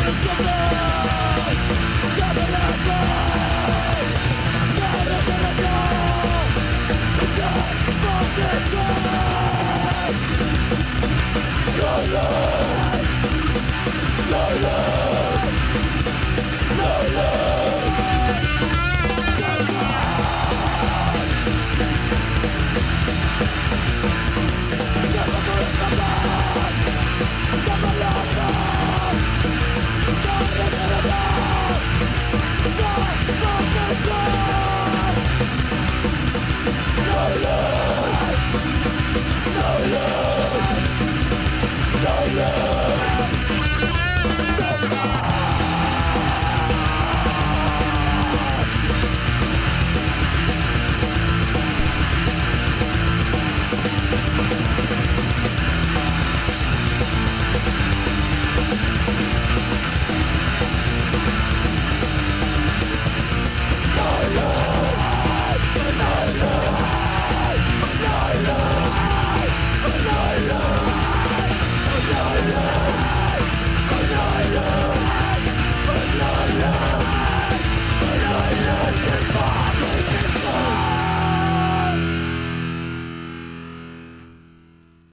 wanna survive